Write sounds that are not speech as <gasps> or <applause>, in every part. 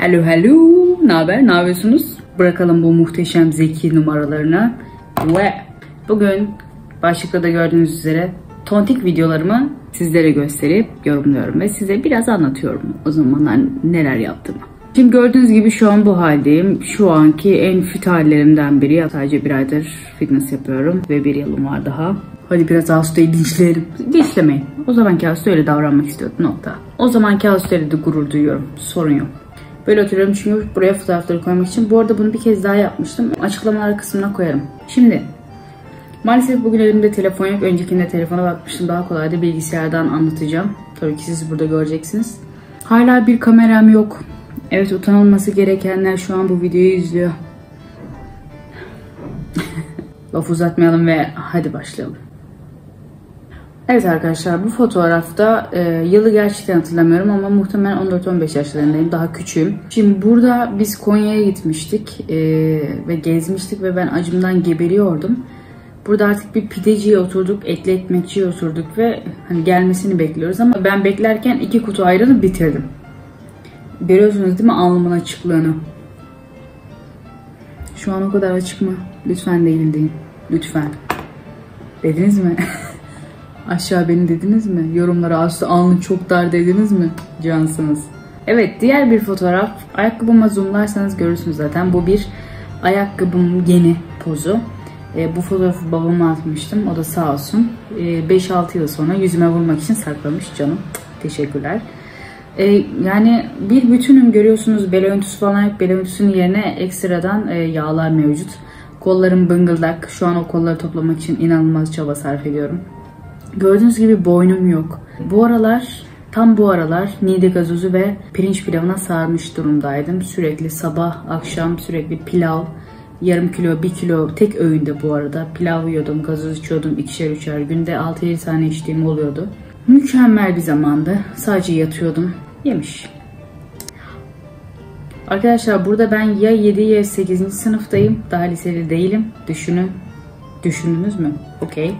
Hello hello. Ne haber? Ne yapıyorsunuz? Bırakalım bu muhteşem zeki numaralarını. Ve bugün başlıkta da gördüğünüz üzere tontik videolarımı sizlere gösterip yorumluyorum ve size biraz anlatıyorum o zamanlar neler yaptığımı. Şimdi gördüğünüz gibi şu an bu haldeyim. Şu anki en fit hallerimden biri. Sadece bir aydır fitness yapıyorum ve bir yılım var daha. Hadi biraz Ağustos'u dinçleyelim. Dinçlemeyin. O zamanki Ağustos'ta öyle davranmak istiyordum nokta. O zamanki Ağustos'ta de gurur duyuyorum. Sorun yok. Böyle oturuyorum çünkü buraya fotoğrafları koymak için. Bu arada bunu bir kez daha yapmıştım. Açıklamalar kısmına koyarım. Şimdi maalesef bugün elimde telefon yok. Öncekinde telefona bakmıştım. Daha kolaydı bilgisayardan anlatacağım. Tabii ki siz burada göreceksiniz. Hala bir kameram yok. Evet utanılması gerekenler şu an bu videoyu izliyor. <laughs> Laf uzatmayalım ve hadi başlayalım. Evet arkadaşlar bu fotoğrafta e, yılı gerçekten hatırlamıyorum ama muhtemelen 14-15 yaşlarındayım. Daha küçüğüm. Şimdi burada biz Konya'ya gitmiştik e, ve gezmiştik ve ben acımdan geberiyordum. Burada artık bir pideciye oturduk, etli ekmekçiye oturduk ve hani gelmesini bekliyoruz ama ben beklerken iki kutu ayranı bitirdim. Görüyorsunuz değil mi alnımın açıklığını? Şu an o kadar açık mı? Lütfen değil deyin. Lütfen. Dediniz mi? <laughs> Aşağı beni dediniz mi? Yorumlara Aslı alnın çok dar dediniz mi? Cansınız. Evet diğer bir fotoğraf. Ayakkabıma zoomlarsanız görürsünüz zaten. Bu bir ayakkabım yeni pozu. E, bu fotoğrafı babama atmıştım. O da sağ olsun. E, 5-6 yıl sonra yüzüme vurmak için saklamış canım. Teşekkürler. E, yani bir bütünüm görüyorsunuz bel örüntüsü falan yok. Bel örüntüsünün yerine ekstradan e, yağlar mevcut. Kollarım bıngıldak. Şu an o kolları toplamak için inanılmaz çaba sarf ediyorum. Gördüğünüz gibi boynum yok. Bu aralar tam bu aralar nide gazozu ve pirinç pilavına sarmış durumdaydım. Sürekli sabah akşam sürekli pilav yarım kilo, bir kilo tek öğünde bu arada pilav yiyordum, gazoz içiyordum ikişer üçer günde 6-7 tane içtiğim oluyordu. Mükemmel bir zamandı. Sadece yatıyordum. Yemiş. Arkadaşlar burada ben ya 7 ya 8. sınıftayım. Daha liseli değilim. Düşünün. Düşündünüz mü? Okey.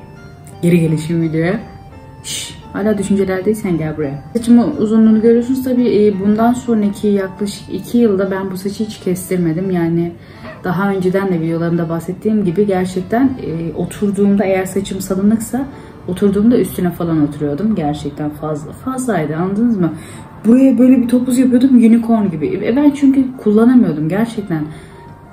Geri gelişim videoya. Şş, hala düşüncelerdeysen gel buraya. Saçımın uzunluğunu görüyorsunuz. Tabii bundan sonraki yaklaşık 2 yılda ben bu saçı hiç kestirmedim. Yani daha önceden de videolarımda bahsettiğim gibi gerçekten e, oturduğumda eğer saçım salınıksa oturduğumda üstüne falan oturuyordum. Gerçekten fazla fazlaydı anladınız mı? Buraya böyle bir topuz yapıyordum unicorn gibi. E, ben çünkü kullanamıyordum gerçekten.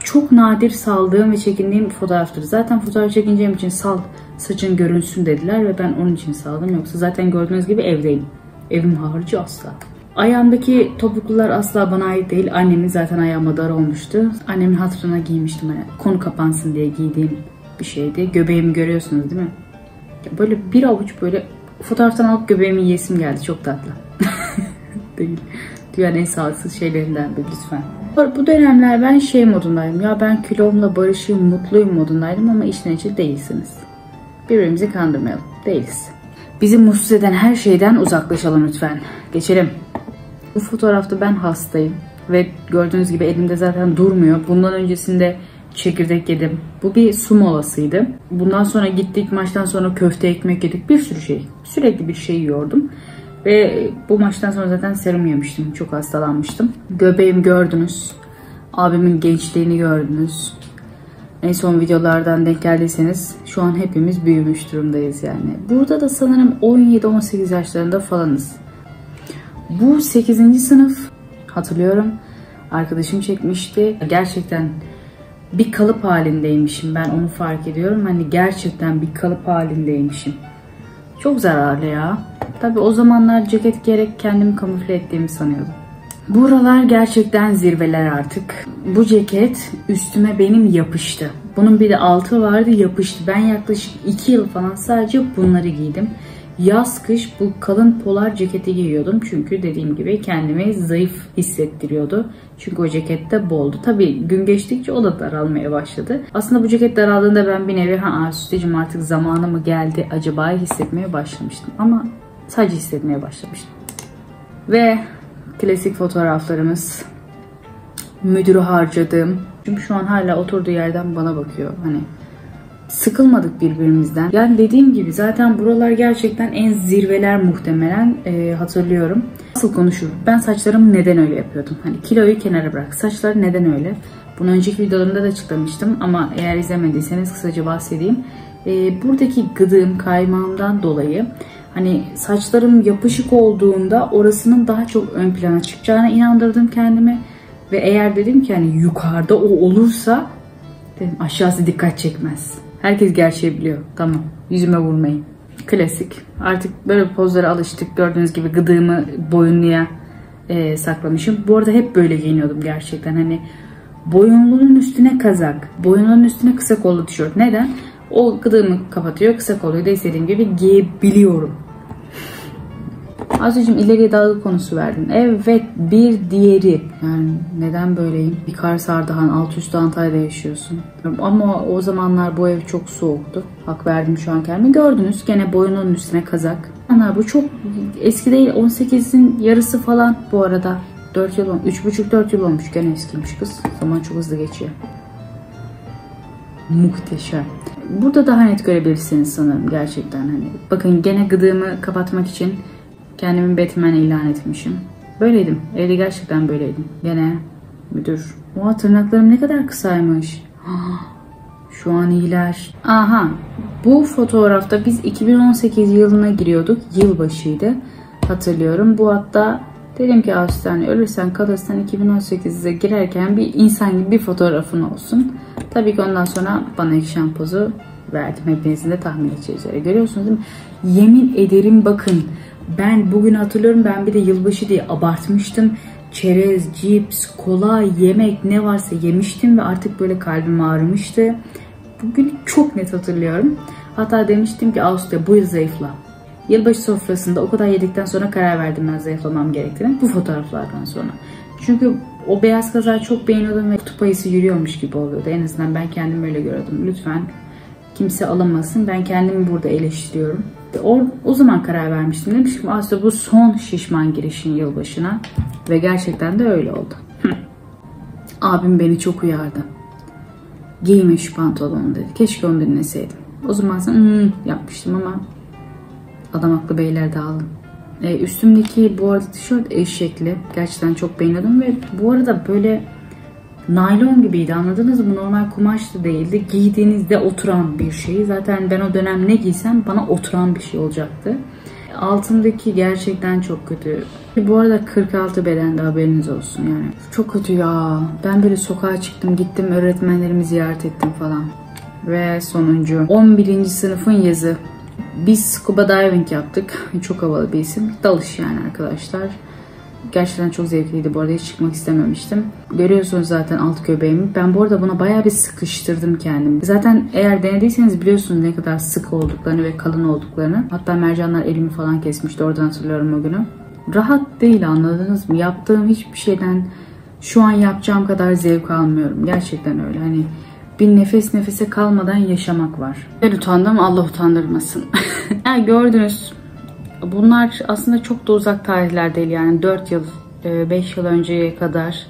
Çok nadir saldığım ve çekindiğim bir fotoğraftır. Zaten fotoğraf çekineceğim için sal saçın görünsün dediler ve ben onun için saldım. Yoksa zaten gördüğünüz gibi evdeyim. Evim harcı asla. Ayağımdaki topuklular asla bana ait değil. Annemin zaten ayağıma dar olmuştu. Annemin hatırına giymiştim. Yani konu kapansın diye giydiğim bir şeydi. Göbeğimi görüyorsunuz değil mi? Böyle bir avuç böyle fotoğraftan alıp göbeğimi yiyesim geldi. Çok tatlı. <laughs> değil. Dünyanın en sağlıksız şeylerinden biri lütfen. Bu dönemler ben şey modundaydım. Ya ben kilomla barışayım, mutluyum modundaydım ama işin içi değilsiniz. Birbirimizi kandırmayalım. Değiliz. Bizi mutsuz eden her şeyden uzaklaşalım lütfen. Geçelim. Bu fotoğrafta ben hastayım. Ve gördüğünüz gibi elimde zaten durmuyor. Bundan öncesinde çekirdek yedim. Bu bir su molasıydı. Bundan sonra gittik maçtan sonra köfte ekmek yedik. Bir sürü şey. Sürekli bir şey yiyordum. Ve bu maçtan sonra zaten serum yemiştim. Çok hastalanmıştım. Göbeğimi gördünüz. Abimin gençliğini gördünüz. En son videolardan denk geldiyseniz şu an hepimiz büyümüş durumdayız yani. Burada da sanırım 17-18 yaşlarında falanız. Bu 8. sınıf hatırlıyorum. Arkadaşım çekmişti. Gerçekten bir kalıp halindeymişim. Ben onu fark ediyorum. Hani gerçekten bir kalıp halindeymişim. Çok zararlı ya. Tabi o zamanlar ceket giyerek kendimi kamufle ettiğimi sanıyordum. Buralar gerçekten zirveler artık. Bu ceket üstüme benim yapıştı. Bunun bir de altı vardı yapıştı. Ben yaklaşık 2 yıl falan sadece bunları giydim. Yaz kış bu kalın polar ceketi giyiyordum. Çünkü dediğim gibi kendimi zayıf hissettiriyordu. Çünkü o ceket de boldu. Tabii gün geçtikçe o da daralmaya başladı. Aslında bu ceket daraldığında ben bir nevi ha Sütecim artık zamanı mı geldi acaba hissetmeye başlamıştım. Ama sadece hissetmeye başlamıştım. Ve klasik fotoğraflarımız. Müdürü harcadığım. Çünkü şu an hala oturduğu yerden bana bakıyor. Hani sıkılmadık birbirimizden. Yani dediğim gibi zaten buralar gerçekten en zirveler muhtemelen e, hatırlıyorum. Nasıl konuşur? Ben saçlarımı neden öyle yapıyordum? Hani kiloyu kenara bırak. Saçlar neden öyle? Bunu önceki videolarımda da açıklamıştım ama eğer izlemediyseniz kısaca bahsedeyim. E, buradaki gıdığım, kaymağımdan dolayı hani saçlarım yapışık olduğunda orasının daha çok ön plana çıkacağına inandırdım kendime. Ve eğer dedim ki hani yukarıda o olursa dedim aşağısı dikkat çekmez. Herkes gerçeği biliyor. Tamam. Yüzüme vurmayın. Klasik. Artık böyle pozlara alıştık. Gördüğünüz gibi gıdığımı boyunluya e, saklamışım. Bu arada hep böyle giyiniyordum gerçekten. Hani boyunluğun üstüne kazak, boyunluğun üstüne kısa kollu tişört. Neden? O gıdığımı kapatıyor. Kısa kolluyu da istediğim gibi giyebiliyorum. Azucuğum ileriye dalga konusu verdin. Evet bir diğeri. Yani neden böyleyim? Bir Kars Ardahan alt üstü Antalya'da yaşıyorsun. Ama o zamanlar bu ev çok soğuktu. Hak verdim şu an kendime. Gördünüz gene boyunun üstüne kazak. Ana bu çok eski değil. 18'in yarısı falan bu arada. 4 yıl olmuş. 3,5-4 yıl olmuş. Gene eskiymiş kız. Zaman çok hızlı geçiyor. Muhteşem. Burada daha net görebilirsiniz sanırım gerçekten. Hani bakın gene gıdığımı kapatmak için Kendimi Batman ilan etmişim. Böyleydim. Evde gerçekten böyleydim. Gene müdür. Oha tırnaklarım ne kadar kısaymış. <gasps> Şu an iyiler. Aha bu fotoğrafta biz 2018 yılına giriyorduk. Yılbaşıydı. Hatırlıyorum. Bu hatta dedim ki Ağustos ölürsen kalırsan 2018'e girerken bir insan gibi bir fotoğrafın olsun. Tabii ki ondan sonra bana ekşen pozu verdim. Hepinizin de tahmin edeceği üzere. Görüyorsunuz değil mi? Yemin ederim bakın ben bugün hatırlıyorum ben bir de yılbaşı diye abartmıştım. Çerez, cips, kola, yemek ne varsa yemiştim ve artık böyle kalbim ağrımıştı. Bugün çok net hatırlıyorum. Hatta demiştim ki Ağustos'ta bu yıl zayıfla. Yılbaşı sofrasında o kadar yedikten sonra karar verdim ben zayıflamam gerektiğini. Bu fotoğraflardan sonra. Çünkü o beyaz kazayı çok beğeniyordum ve kutup ayısı yürüyormuş gibi oluyordu. En azından ben kendimi öyle görüyordum. Lütfen kimse alamasın. Ben kendimi burada eleştiriyorum. O, o zaman karar vermiştim. Demiştim aslında bu son şişman girişin yılbaşına. Ve gerçekten de öyle oldu. Abim beni çok uyardı. Giyme şu pantolonu dedi. Keşke onu dinleseydim. O zaman sen hmm, yapmıştım ama adam aklı beyler aldım. E, üstümdeki bu arada tişört eşekli. Gerçekten çok beğeniyordum ve bu arada böyle naylon gibiydi anladınız mı? Normal kumaş değildi. Giydiğinizde oturan bir şey. Zaten ben o dönem ne giysem bana oturan bir şey olacaktı. Altındaki gerçekten çok kötü. Bu arada 46 bedende haberiniz olsun yani. Çok kötü ya. Ben böyle sokağa çıktım gittim öğretmenlerimi ziyaret ettim falan. Ve sonuncu 11. sınıfın yazı. Biz scuba diving yaptık. Çok havalı bir isim. Dalış yani arkadaşlar. Gerçekten çok zevkliydi bu arada hiç çıkmak istememiştim. Görüyorsunuz zaten alt göbeğimi. Ben bu arada buna bayağı bir sıkıştırdım kendimi. Zaten eğer denediyseniz biliyorsunuz ne kadar sık olduklarını ve kalın olduklarını. Hatta mercanlar elimi falan kesmişti oradan hatırlıyorum o günü. Rahat değil anladınız mı? Yaptığım hiçbir şeyden şu an yapacağım kadar zevk almıyorum. Gerçekten öyle hani bir nefes nefese kalmadan yaşamak var. Ben utandım Allah utandırmasın. <laughs> yani gördünüz Bunlar aslında çok da uzak tarihler değil yani 4 yıl, 5 e, yıl önceye kadar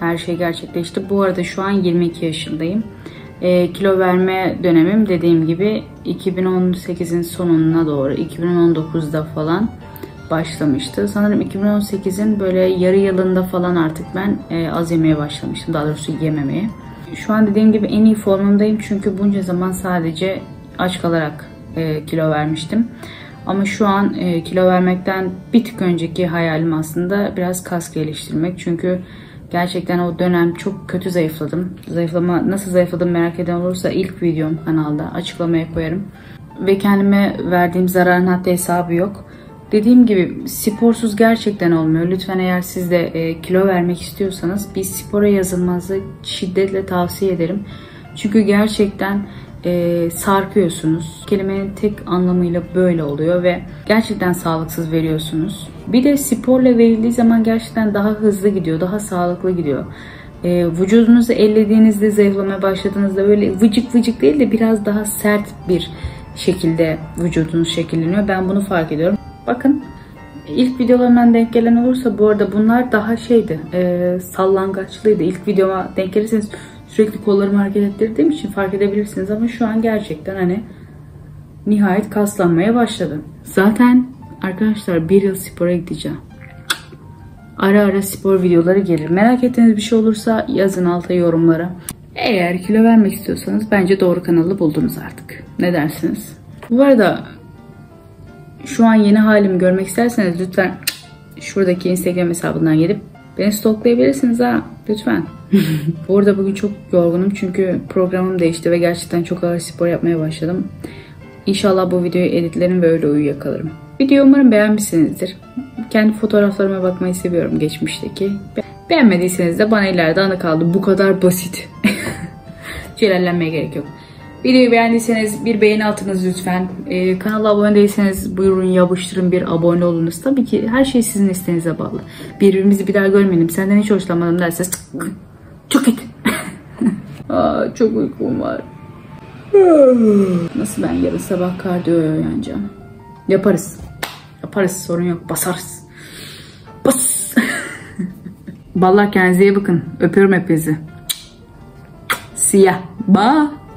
her şey gerçekleşti. Bu arada şu an 22 yaşındayım. E, kilo verme dönemim dediğim gibi 2018'in sonuna doğru 2019'da falan başlamıştı. Sanırım 2018'in böyle yarı yılında falan artık ben e, az yemeye başlamıştım. Daha doğrusu yememeye. Şu an dediğim gibi en iyi formumdayım çünkü bunca zaman sadece aç kalarak e, kilo vermiştim. Ama şu an e, kilo vermekten bir tık önceki hayalim aslında biraz kas geliştirmek. Çünkü gerçekten o dönem çok kötü zayıfladım. Zayıflama nasıl zayıfladım merak eden olursa ilk videom kanalda açıklamaya koyarım. Ve kendime verdiğim zararın hatta hesabı yok. Dediğim gibi sporsuz gerçekten olmuyor. Lütfen eğer siz de e, kilo vermek istiyorsanız bir spora yazılmanızı şiddetle tavsiye ederim. Çünkü gerçekten e, sarkıyorsunuz. Kelimenin tek anlamıyla böyle oluyor ve gerçekten sağlıksız veriyorsunuz. Bir de sporla verildiği zaman gerçekten daha hızlı gidiyor, daha sağlıklı gidiyor. E, vücudunuzu ellediğinizde, zayıflamaya başladığınızda böyle vıcık vıcık değil de biraz daha sert bir şekilde vücudunuz şekilleniyor. Ben bunu fark ediyorum. Bakın ilk videolarımdan denk gelen olursa bu arada bunlar daha şeydi, e, sallangaçlıydı. İlk videoma denk gelirseniz sürekli kollarımı hareket ettirdiğim için fark edebilirsiniz ama şu an gerçekten hani nihayet kaslanmaya başladım. Zaten arkadaşlar bir yıl spora gideceğim. Ara ara spor videoları gelir. Merak ettiğiniz bir şey olursa yazın alta yorumlara. Eğer kilo vermek istiyorsanız bence doğru kanalı buldunuz artık. Ne dersiniz? Bu arada şu an yeni halimi görmek isterseniz lütfen şuradaki Instagram hesabından gelip beni stalklayabilirsiniz ha. Lütfen. <laughs> Bu arada bugün çok yorgunum çünkü programım değişti ve gerçekten çok ağır spor yapmaya başladım. İnşallah bu videoyu editlerim ve öyle uyuyakalarım. Videoyu umarım beğenmişsinizdir. Kendi fotoğraflarıma bakmayı seviyorum geçmişteki. Beğenmediyseniz de bana ileride anı kaldı. Bu kadar basit. <laughs> Celallenmeye gerek yok. Videoyu beğendiyseniz bir beğeni atınız lütfen. Ee, kanala abone değilseniz buyurun yapıştırın bir abone olunuz. Tabii ki her şey sizin isteğinize bağlı. Birbirimizi bir daha görmeyelim. Senden hiç hoşlanmadım derseniz çok git. <laughs> Aa, çok uykum var. Nasıl ben yarın sabah kardiyoya uyanacağım? Yaparız. Yaparız sorun yok. Basarız. Bas. <laughs> Ballar kendinize iyi bakın. Öpüyorum hepinizi. Siyah. Bye.